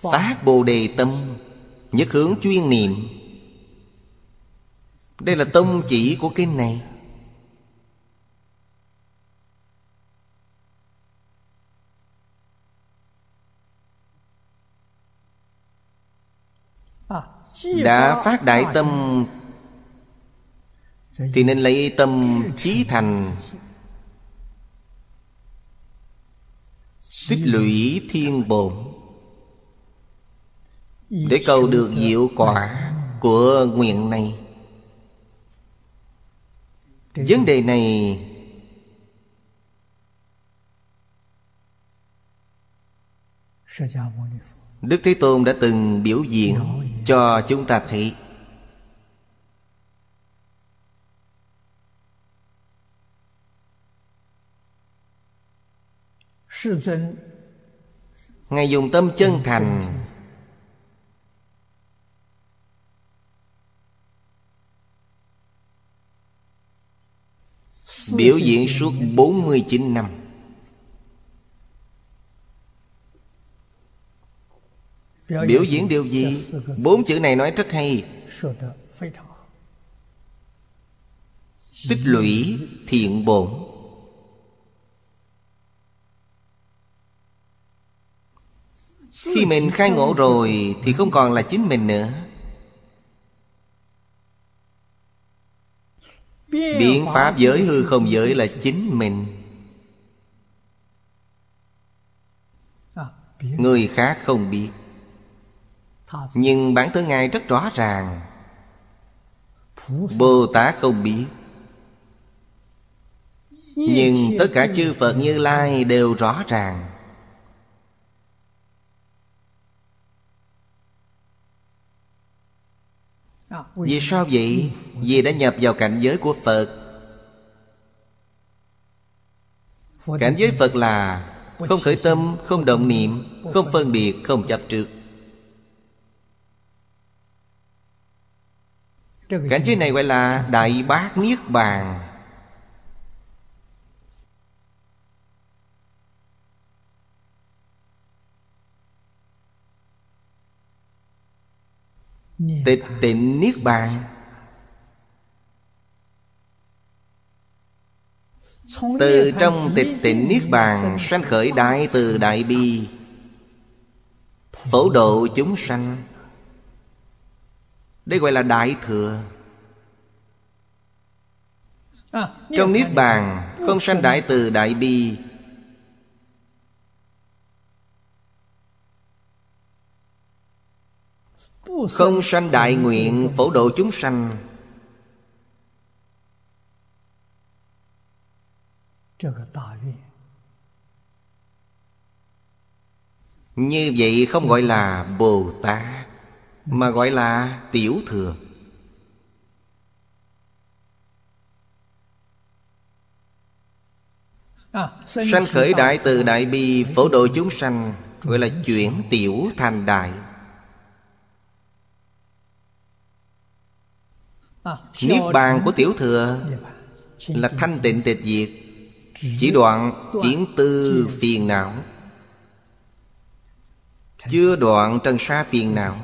Phát Bồ Đề Tâm Nhất hướng chuyên niệm. Đây là tông chỉ của kinh này. Đã phát đại tâm Thì nên lấy tâm trí thành. Tích lũy thiên bổn để cầu được diệu quả của nguyện này. Vấn đề này Đức Thế Tôn đã từng biểu diễn cho chúng ta thấy. Ngài dùng tâm chân thành Biểu diễn suốt 49 năm. Biểu diễn điều gì? Bốn chữ này nói rất hay. Tích lũy thiện bổn. Khi mình khai ngộ rồi Thì không còn là chính mình nữa. Biện pháp giới hư không giới là chính mình. Người khác không biết. Nhưng bản thân Ngài rất rõ ràng. Bồ Tát không biết. Nhưng tất cả chư Phật Như Lai đều rõ ràng Vì sao vậy? Vì đã nhập vào cảnh giới của Phật. Cảnh giới Phật là Không khởi tâm, không động niệm Không phân biệt, không chấp trước. Cảnh giới này gọi là Đại Bát Niết Bàn Tịch tịnh Niết Bàn. Từ trong tịch tịnh Niết Bàn Sanh khởi đại từ đại bi. Phổ độ chúng sanh. Đây gọi là đại thừa. Trong Niết Bàn Không sanh đại từ đại bi Không sanh đại nguyện, phổ độ chúng sanh. Như vậy không gọi là Bồ Tát Mà gọi là Tiểu Thừa. Sanh khởi đại từ đại bi, Phổ độ chúng sanh, Gọi là chuyển tiểu thành đại. Niết bàn của tiểu thừa Là thanh tịnh tịch diệt, Chỉ đoạn kiến tư phiền não. Chưa đoạn trần sa phiền não,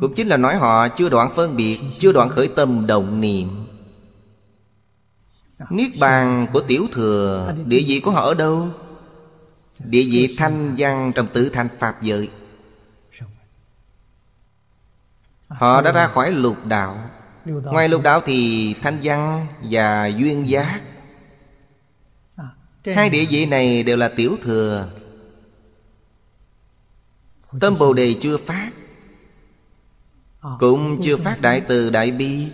Cũng chính là nói họ chưa đoạn phân biệt, Chưa đoạn khởi tâm động niệm. Niết bàn của tiểu thừa, Địa vị của họ ở đâu? Địa vị thanh văn trong tự thanh Pháp giới. Họ đã ra khỏi lục đạo Ngoài lục đạo thì thanh văn và duyên giác. Hai địa vị này đều là tiểu thừa. Tâm Bồ Đề chưa phát Cũng chưa phát đại từ đại bi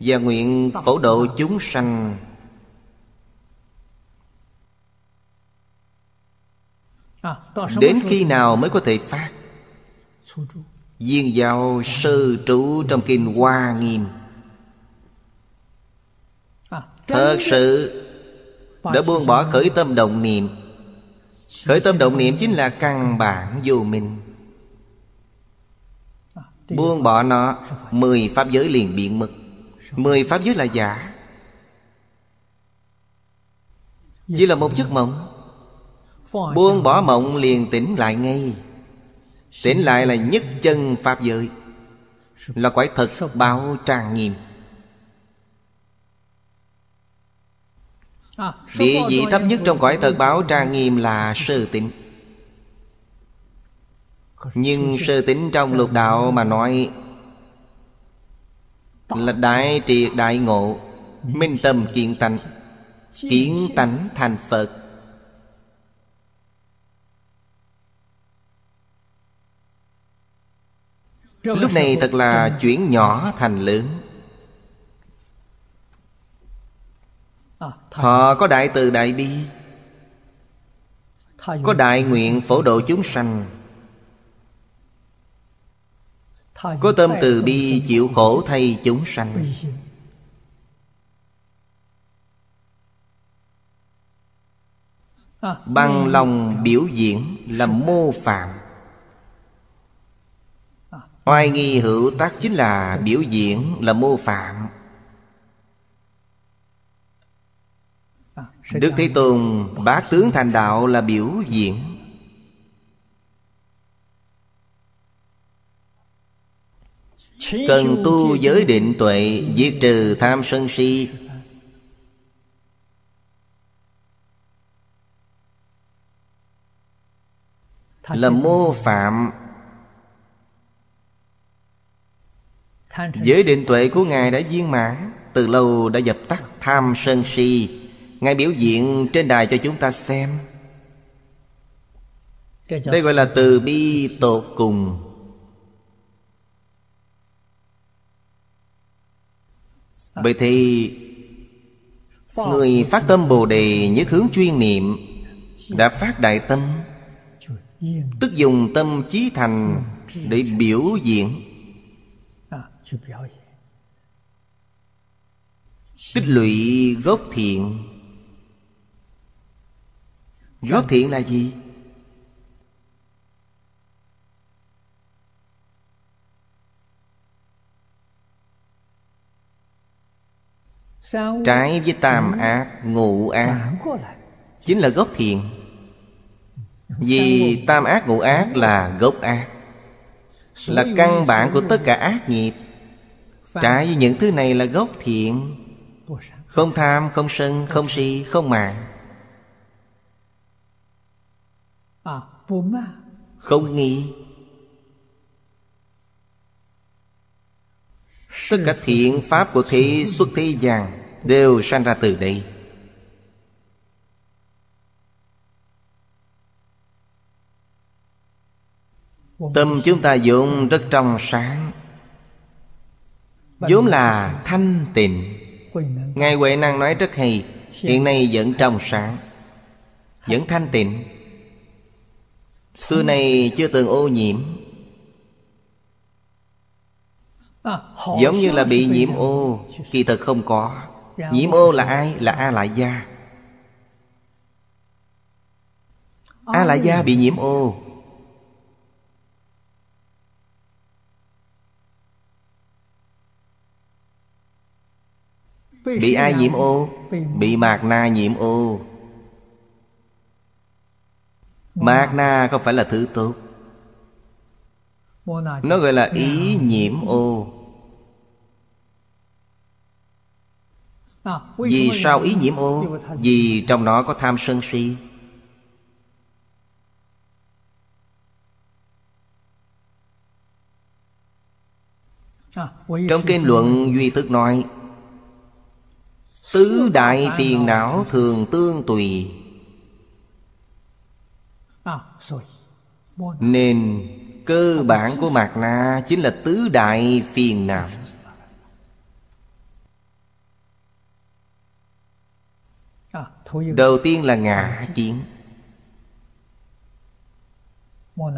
Và nguyện phổ độ chúng sanh. Đến khi nào mới có thể phát Viên giáo sơ trụ trong kinh Hoa Nghiêm. Thật sự Đã buông bỏ khởi tâm động niệm. Khởi tâm động niệm chính là căn bản vô minh. Buông bỏ nó Mười pháp giới liền biện mực Mười pháp giới là giả. Chỉ là một giấc mộng. Buông bỏ mộng liền tỉnh lại ngay Tỉnh lại là nhất chân Pháp giới. Là quái thật báo trang nghiêm. Địa vị thấp nhất trong cõi thật báo trang nghiêm là sơ tịnh Nhưng sơ tịnh trong lục đạo mà nói Là đại triệt đại ngộ Minh tâm kiên tánh Kiến tánh thành Phật Lúc này thật là chuyển nhỏ thành lớn. Họ có đại từ đại bi. Có đại nguyện phổ độ chúng sanh. Có tâm từ bi chịu khổ thay chúng sanh. Bằng lòng biểu diễn là mô phạm Oai nghi hữu tác chính là biểu diễn là mô phạm. Đức Thế Tôn Bá tướng thành đạo là biểu diễn. Cần tu giới định tuệ, Diệt trừ tham sân si. Là mô phạm. Giới định tuệ của Ngài đã viên mãn Từ lâu đã dập tắt tham sân si. Ngài biểu diễn trên đài cho chúng ta xem. Đây gọi là từ bi tột cùng. Bởi thì Người phát tâm Bồ Đề nhất hướng chuyên niệm Đã phát đại tâm Tức dùng tâm trí thành Để biểu diễn Tích lũy gốc thiện. Gốc thiện là gì? Trái với tam ác, ngụ ác. Chính là gốc thiện. Vì tam ác ngụ ác là gốc ác. Là căn bản của tất cả ác nghiệp. Trái những thứ này là gốc thiện. Không tham, không sân, không si, không mạng Không nghi. Tất cả thiện pháp của thế xuất thế gian Đều sanh ra từ đây. Tâm chúng ta dụng rất trong sáng vốn là thanh tịnh. Ngài Huệ Năng nói rất hay Hiện nay vẫn trong sáng Vẫn thanh tịnh. Xưa này chưa từng ô nhiễm. Giống như là bị nhiễm ô Kỳ thực không có. Nhiễm ô là ai? Là A Lại Gia. A Lại Gia bị nhiễm ô Bị ai nhiễm ô? Bị mạc na nhiễm ô. Mạc na không phải là thứ tốt. Nó gọi là ý nhiễm ô. Vì sao ý nhiễm ô? Vì trong nó có tham sân si. Trong kinh luận Duy Thức nói Tứ đại phiền não thường tương tùy. Nên cơ bản của Mạt Na Chính là tứ đại phiền não. Đầu tiên là ngã kiến.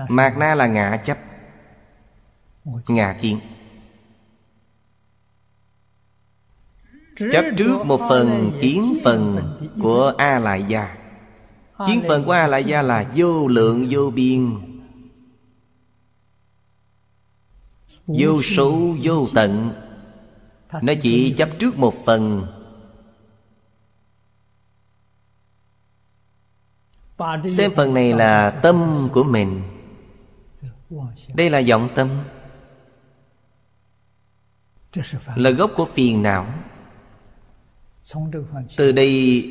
Mạt na là ngã chấp. Ngã kiến Chấp trước một phần, kiến phần của A Lại Gia Kiến phần của A Lại Gia là vô lượng, vô biên. Vô số, vô tận. Nó chỉ chấp trước một phần. Xem phần này là tâm của mình. Đây là vọng tâm. Là gốc của phiền não từ đây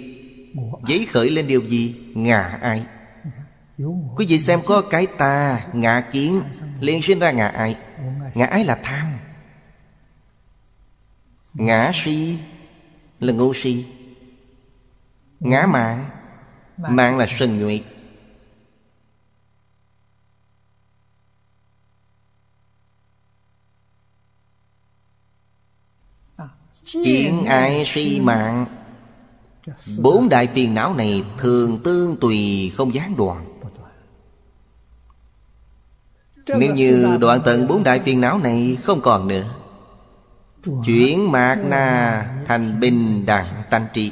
giấy khởi lên điều gì? Ngã ai? Quý vị xem có cái ta ngã kiến liền sinh ra ngã ai? Ngã ái là tham? Ngã si là ngu si. Ngã mạng mạng là sân nhuệ Kiến ai si mạng. Bốn đại phiền não này thường tương tùy không gián đoạn. Nếu như đoạn tận bốn đại phiền não này không còn nữa, Chuyển mạc na thành bình đẳng tánh trị.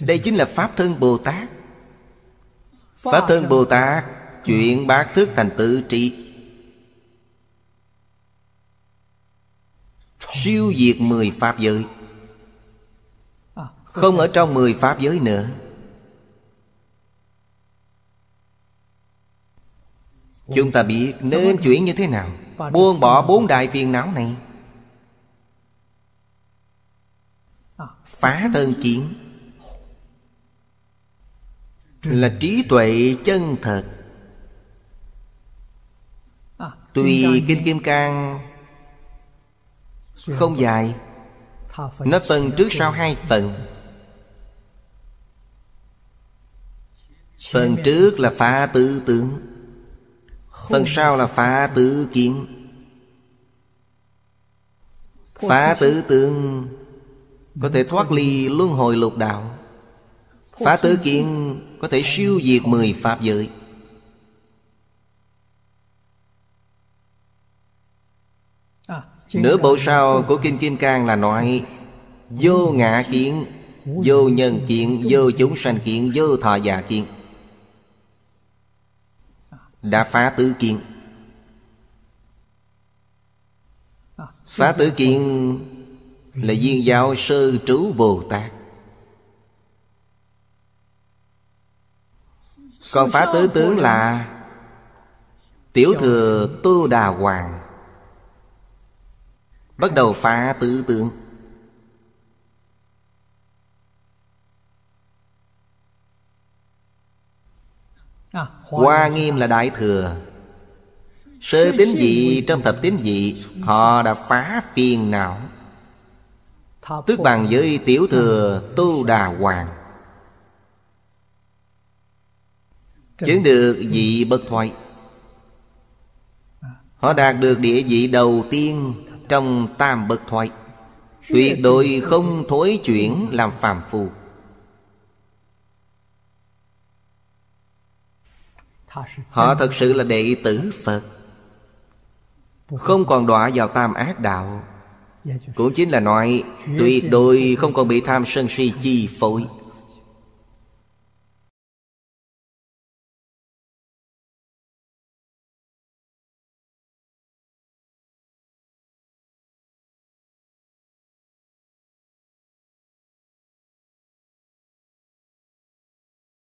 Đây chính là Pháp thân Bồ Tát. Pháp thân Bồ Tát Chuyện bát thức thành tự trị. Siêu diệt mười Pháp giới. Không ở trong mười Pháp giới nữa. Chúng ta biết nên chuyển như thế nào. Buông bỏ bốn đại phiền não này. Phá thân kiến. Là trí tuệ chân thật. Tùy Kinh Kim Cang không dài. Nó phân trước sau hai phần. Phần trước là phá tư tưởng, Phần sau là phá tư kiến. Phá tư tưởng Có thể thoát ly luân hồi lục đạo. Phá tư kiến Có thể siêu diệt mười pháp giới. Nửa bộ sau của Kinh Kim Cang là nói Vô ngã kiến Vô nhân kiện Vô chúng sanh kiện Vô thọ già kiện đã phá tứ kiện phá tứ kiện là viên giáo sơ trú bồ tát. Còn phá tứ tướng là tiểu thừa tu đà hoàng bắt đầu phá tứ tướng. Hoa nghiêm. Là đại thừa. Sơ tín dị trong thập tín dị Họ đã phá phiền não. Tức bằng với tiểu thừa tu đà hoàng. Chứng được vị bất thoại Họ đạt được địa vị đầu tiên trong tam bậc thoại Tuyệt đối không thối chuyển làm phàm phu. Họ thật sự là đệ tử Phật. Không còn đọa vào tam ác đạo. Cũng chính là nói, Tuyệt đối không còn bị tham sân si chi phối.